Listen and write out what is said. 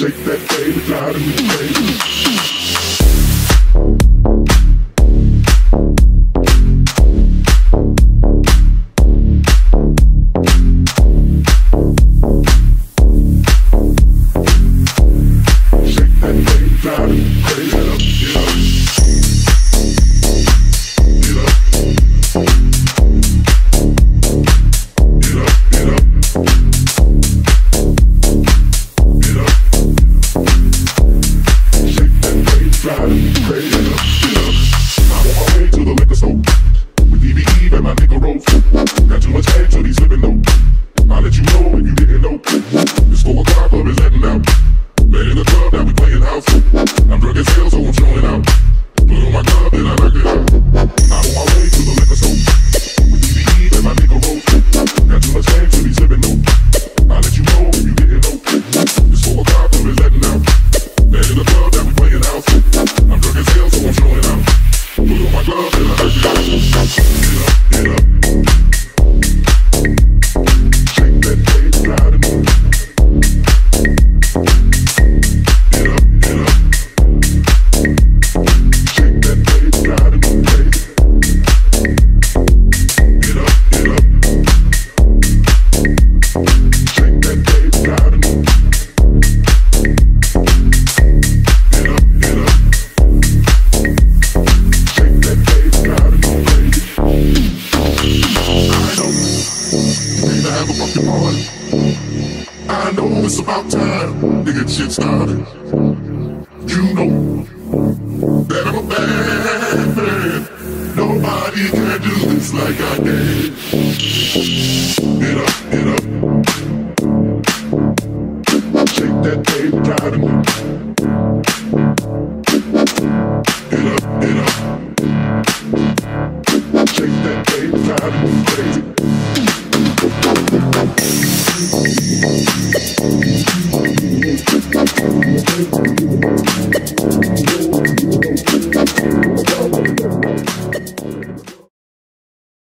Shake that baby, louder, baby. motherfucking mind. I know it's about time, nigga, shit started. You know that I'm a bad man. Nobody can do this like I can. Get up, get up.